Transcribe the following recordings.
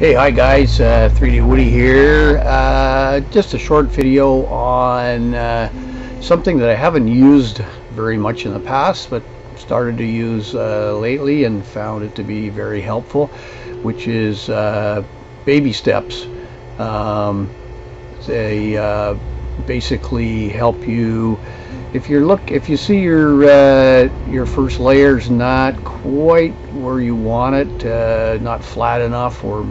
Hey, hi guys, uh, 3D Woody here. Uh, just a short video on uh, something that I haven't used very much in the past, but started to use uh, lately and found it to be very helpful, which is uh, baby steps. Um, they uh, basically help you if you look if you see your uh, your first layer's not quite where you want it uh, not flat enough or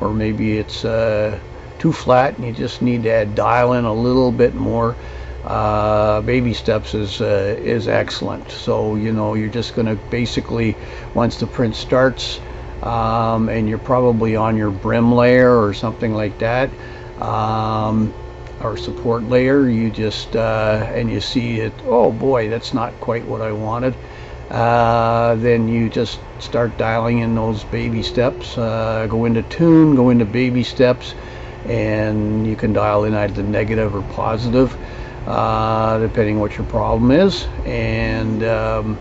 or maybe it's uh, too flat and you just need to dial in a little bit more uh, baby steps is uh, is excellent. So you know you're just gonna basically once the print starts um, and you're probably on your brim layer or something like that um, or support layer you just uh, and you see it oh boy that's not quite what I wanted uh, then you just start dialing in those baby steps uh, go into tune go into baby steps and you can dial in either negative or positive uh, depending what your problem is and um,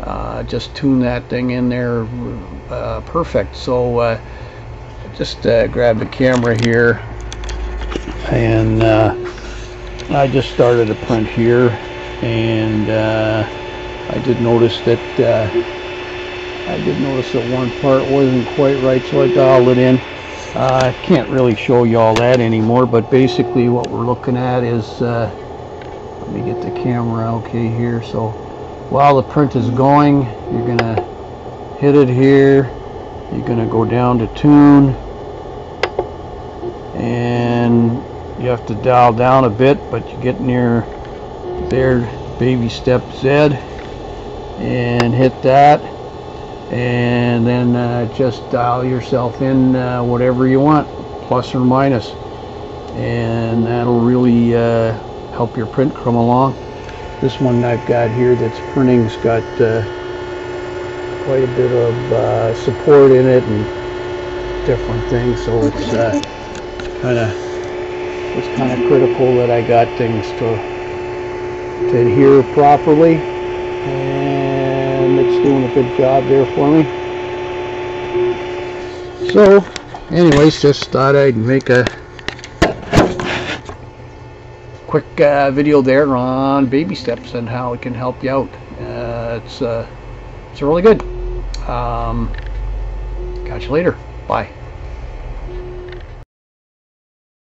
uh, just tune that thing in there uh, perfect. So just grab the camera here and uh, I just started a print here and uh, I did notice that uh, I did notice that one part wasn't quite right so I dialed it in. Uh, I can't really show you all that anymore but basically what we're looking at is uh, let me get the camera okay here. So while the print is going you're gonna hit it here. You're gonna go down to tune. And you have to dial down a bit but you get near there Babystep Z and hit that and then uh, just dial yourself in uh, whatever you want plus or minus and that'll really uh, help your print come along. This one I've got here that's printing's got uh, quite a bit of uh, support in it and different things so it's uh, kind of was kind of critical that I got things to to adhere properly and it's doing a good job there for me. So anyways just thought I'd make a quick uh, video there on baby steps and how it can help you out. Uh, it's uh, it's really good. Um, catch you later. Bye